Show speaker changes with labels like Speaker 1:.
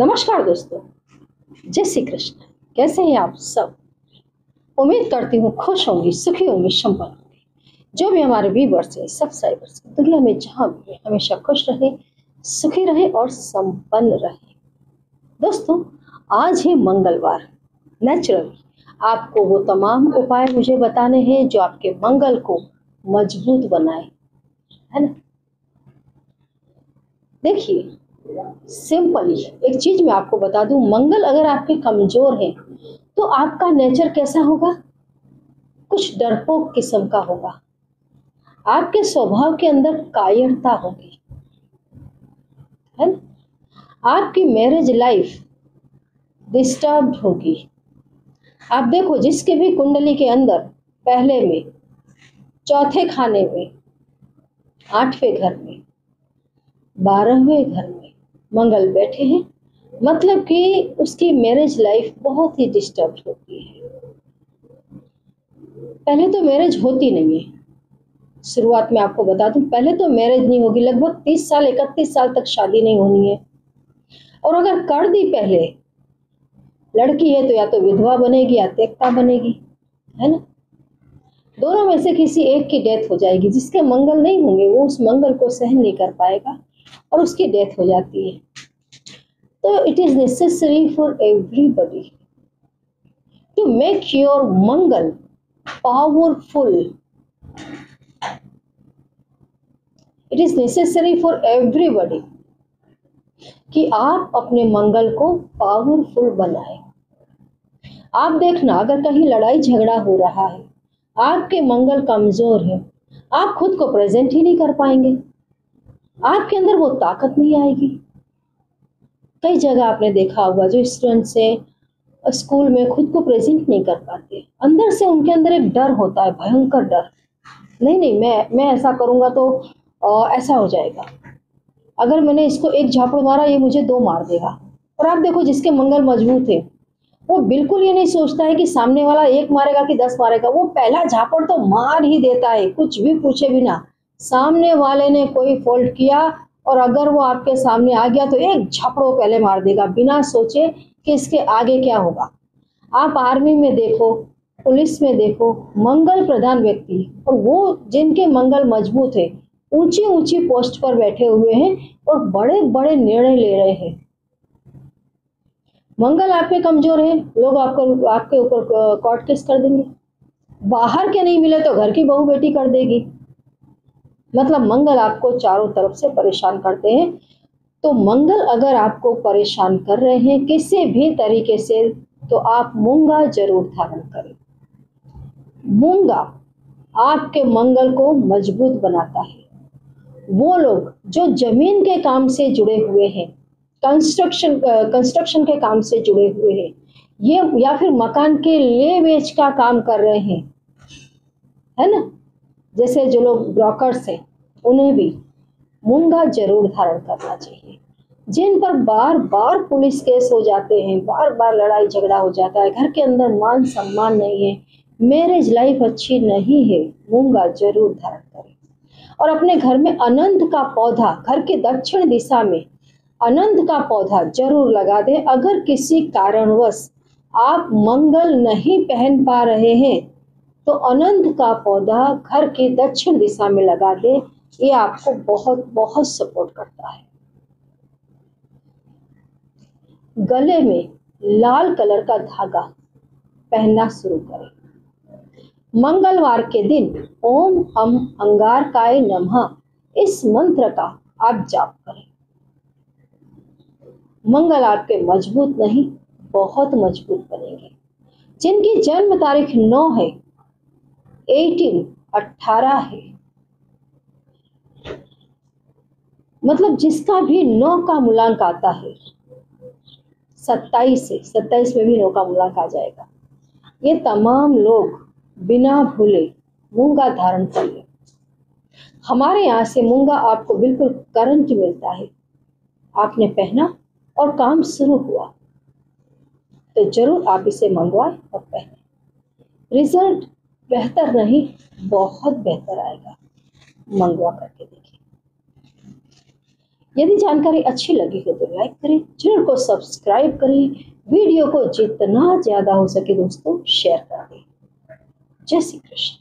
Speaker 1: नमस्कार दोस्तों, जय श्री कृष्ण। कैसे हैं आप सब? उम्मीद करती हूँ खुश होंगी, सुखी होंगी, संपन्न होंगी। जो भी हमारे व्यूवर्स हैं सब्सक्राइबर्स दुनिया में जहाँ भी हमेशा खुश रहे, सुखी रहे और संपन्न रहे। दोस्तों, आज है मंगलवार। नेचुरली आपको वो तमाम उपाय मुझे बताने हैं जो आपके मंगल को मज़बूत बनाए। है ना? देखिए सिंपली एक चीज़ मैं आपको बता दूँ, मंगल अगर आपके कमज़ोर है तो आपका नेचर कैसा होगा? कुछ डरपोक किस्म का होगा। आपके स्वभाव के अंदर कायरता होगी। है ना? आपकी मैरिज लाइफ डिस्टर्ब होगी। आप देखो, जिसके भी कुंडली के अंदर, पहले में, चौथे खाने में, आठवें घर में, बारहवें घर में मंगल बैठे हैं। मतलब कि उसकी मैरिज लाइफ बहुत ही डिस्टर्ब होती है। पहले तो मैरिज होती नहीं है। शुरुआत में आपको बता दूँ, पहले तो मैरिज नहीं होगी। लगभग तीस साल, इकतीस साल तक शादी नहीं होनी है। और अगर कर दी पहले, लड़की है तो या तो विधवा बनेगी, या त्यक्ता बनेगी, है ना? दोनों में से किसी एक की डेथ हो जाएगी। जिसके मंगल नहीं होंगे, वो उस मंगल को सहन नहीं कर पाएगा। और उसकी डेथ हो जाती है। तो it is necessary for everybody to make your Mangal powerful it is necessary for everybody कि आप अपने मंगल को पावरफुल बनाए। आप देखना, अगर कहीं लड़ाई झगड़ा हो रहा है, आपके मंगल कमज़ोर है, आप खुद को प्रेजेंट ही नहीं कर पाएँगे। आपके अंदर वो ताकत नहीं आएगी। कई जगह आपने देखा होगा जो स्टूडेंट से स्कूल में खुद को प्रेजेंट नहीं कर पाते। अंदर से उनके अंदर एक डर होता है भयंकर डर। नहीं नहीं मैं मैं ऐसा करूँगा तो आ, ऐसा हो जाएगा। अगर मैंने इसको एक झापड़ मारा ये मुझे दो मार देगा। और आप देखो जिसके मंगल मज़बूत है वो बिल्कुल ये नहीं सोचता है कि सामने वाला एक मारेगा कि दस मारेगा। वो पहला झापड़ तो मार ही देता है कुछ भी पूछे बिना। सामने वाले ने कोई फॉल्ट किया और अगर वो आपके सामने आ गया तो एक झपड़ो पहले मार देगा, बिना सोचे कि इसके आगे क्या होगा। आप आर्मी में देखो, पुलिस में देखो, मंगल प्रधान व्यक्ति और वो जिनके मंगल मज़बूत है ऊँची ऊँची पोस्ट पर बैठे हुए हैं और बड़े बड़े निर्णय ले रहे हैं। मंगल आपके कमज़ोर है, लोग आपको, आपके ऊपर कोर्ट केस कर देंगे। बाहर के नहीं मिले तो घर की बहू बेटी कर देगी। मतलब मंगल आपको चारों तरफ़ से परेशान करते हैं। तो मंगल अगर आपको परेशान कर रहे हैं किसी भी तरीके से तो आप मूँगा ज़रूर धारण करें। मूँगा आपके मंगल को मज़बूत बनाता है। वो लोग जो ज़मीन के काम से जुड़े हुए हैं कंस्ट्रक्शन कंस्ट्रक्शन के काम से जुड़े हुए हैं, ये या फिर मकान के ले बेच का काम कर रहे हैं, है ना? जैसे जो लोग ब्रोकर्स हैं, उन्हें भी मूँगा ज़रूर धारण करना चाहिए। जिन पर बार बार पुलिस केस हो जाते हैं बार बार लड़ाई झगड़ा हो जाता है, घर के अंदर मान सम्मान नहीं है, मैरिज लाइफ अच्छी नहीं है, मूँगा ज़रूर धारण करें। और अपने घर में अनंत का पौधा, घर के दक्षिण दिशा में अनंत का पौधा ज़रूर लगा दें। अगर किसी कारणवश आप मंगल नहीं पहन पा रहे हैं तो अनंत का पौधा घर के दक्षिण दिशा में लगा दे, ये आपको बहुत बहुत सपोर्ट करता है। गले में लाल कलर का धागा पहनना शुरू करें। मंगलवार के दिन ओम हम अंगार काय नमः, इस मंत्र का आप जाप करें। मंगल आपके मज़बूत नहीं, बहुत मज़बूत बनेंगे। जिनकी जन्म तारीख नौ है एटीन अठारह है। मतलब जिसका भी नौ का मूलांक आता है, सत्ताईस से, सत्ताईस में भी नौ का मूलांक आ जाएगा। ये तमाम लोग बिना भूले मूँगा धारण कर ले। हमारे यहाँ से मूँगा आपको बिल्कुल करंट मिलता है। आपने पहना और काम शुरू हुआ। तो ज़रूर आप इसे मंगवाए और पहने। रिज़ल्ट बेहतर नहीं, बहुत बेहतर आएगा। मंगवा करके देखिए। यदि जानकारी अच्छी लगी हो तो लाइक करें चैनल को सब्सक्राइब करें वीडियो को जितना ज़्यादा हो सके दोस्तों शेयर कर दें। जय श्री कृष्ण।